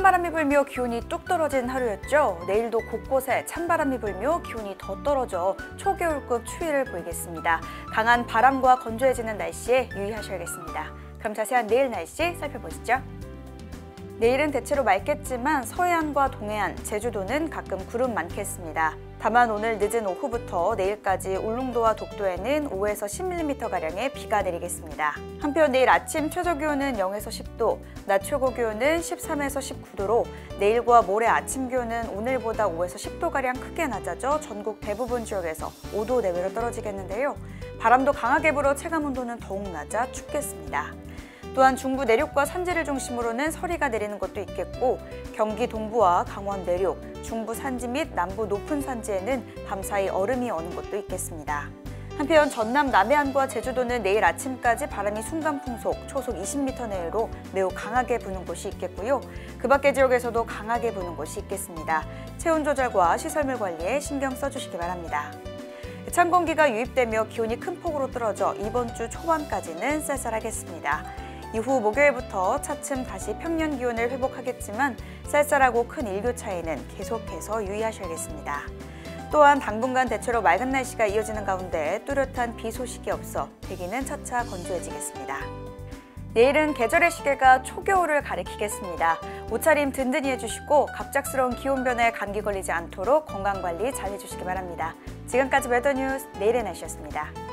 찬바람이 불며 기온이 뚝 떨어진 하루였죠. 내일도 곳곳에 찬바람이 불며 기온이 더 떨어져 초겨울급 추위를 보이겠습니다. 강한 바람과 건조해지는 날씨에 유의하셔야겠습니다. 그럼 자세한 내일 날씨 살펴보시죠. 내일은 대체로 맑겠지만 서해안과 동해안, 제주도는 가끔 구름 많겠습니다. 다만 오늘 늦은 오후부터 내일까지 울릉도와 독도에는 5에서 10mm가량의 비가 내리겠습니다. 한편 내일 아침 최저 기온은 0에서 10도, 낮 최고 기온은 13에서 19도로 내일과 모레 아침 기온은 오늘보다 5에서 10도가량 크게 낮아져 전국 대부분 지역에서 5도 내외로 떨어지겠는데요. 바람도 강하게 불어 체감 온도는 더욱 낮아 춥겠습니다. 또한 중부 내륙과 산지를 중심으로는 서리가 내리는 곳도 있겠고 경기 동부와 강원 내륙, 중부 산지 및 남부 높은 산지에는 밤사이 얼음이 어는 곳도 있겠습니다. 한편 전남 남해안과 제주도는 내일 아침까지 바람이 순간 풍속 초속 20m 내외로 매우 강하게 부는 곳이 있겠고요. 그 밖의 지역에서도 강하게 부는 곳이 있겠습니다. 체온 조절과 시설물 관리에 신경 써주시기 바랍니다. 찬 공기가 유입되며 기온이 큰 폭으로 떨어져 이번 주 초반까지는 쌀쌀하겠습니다. 이후 목요일부터 차츰 다시 평년 기온을 회복하겠지만 쌀쌀하고 큰 일교 차이는 계속해서 유의하셔야겠습니다. 또한 당분간 대체로 맑은 날씨가 이어지는 가운데 뚜렷한 비 소식이 없어 대기는 차차 건조해지겠습니다. 내일은 계절의 시계가 초겨울을 가리키겠습니다. 옷차림 든든히 해주시고 갑작스러운 기온 변화에 감기 걸리지 않도록 건강관리 잘 해주시기 바랍니다. 지금까지 웨더뉴스 내일의 날씨였습니다.